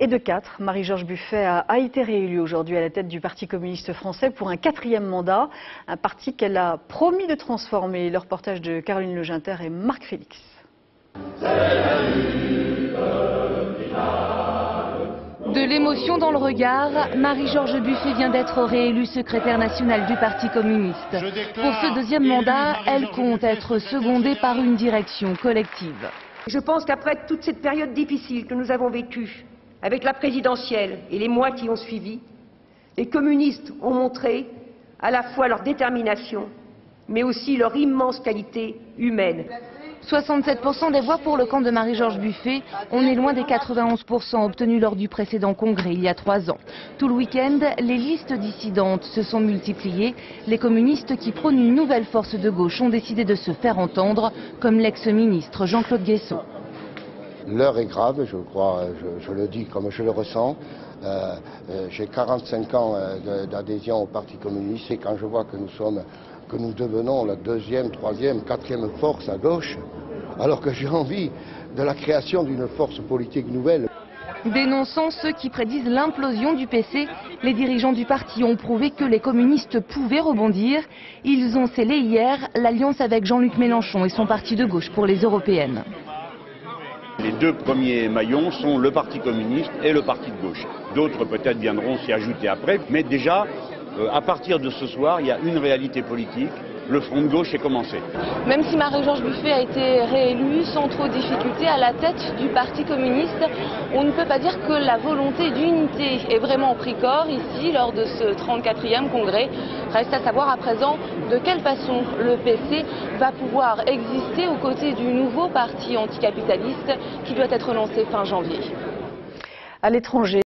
et de 4. Marie-Georges Buffet a, été réélue aujourd'hui à la tête du Parti communiste français pour un quatrième mandat, un parti qu'elle a promis de transformer. Le reportage de Caroline Leginter et Marc Félix. De l'émotion dans le regard, Marie-Georges Buffet vient d'être réélue secrétaire nationale du Parti communiste. Pour ce deuxième mandat, elle compte être secondée par une direction collective. Je pense qu'après toute cette période difficile que nous avons vécue, avec la présidentielle et les mois qui ont suivi, les communistes ont montré à la fois leur détermination, mais aussi leur immense qualité humaine. 67% des voix pour le camp de Marie-Georges Buffet. On est loin des 91% obtenus lors du précédent congrès il y a trois ans. Tout le week-end, les listes dissidentes se sont multipliées. Les communistes qui prônent une nouvelle force de gauche ont décidé de se faire entendre, comme l'ex-ministre Jean-Claude Guesson. L'heure est grave, je crois, je, le dis comme je le ressens. Euh, euh, j'ai 45 ans euh, d'adhésion au Parti communiste et quand je vois que nous sommes que nous devenons la deuxième, troisième, quatrième force à gauche, alors que j'ai envie de la création d'une force politique nouvelle. Dénonçant ceux qui prédisent l'implosion du PC, les dirigeants du parti ont prouvé que les communistes pouvaient rebondir. Ils ont scellé hier l'alliance avec Jean-Luc Mélenchon et son parti de gauche pour les européennes. Les deux premiers maillons sont le Parti communiste et le Parti de gauche. D'autres peut-être viendront s'y ajouter après, mais déjà euh, à partir de ce soir, il y a une réalité politique. Le front de gauche est commencé. Même si Marie-Georges Buffet a été réélue sans trop de difficulté à la tête du Parti communiste, on ne peut pas dire que la volonté d'unité est vraiment pris corps ici lors de ce 34e congrès. Reste à savoir à présent de quelle façon le PC va pouvoir exister aux côtés du nouveau parti anticapitaliste qui doit être lancé fin janvier. À l'étranger,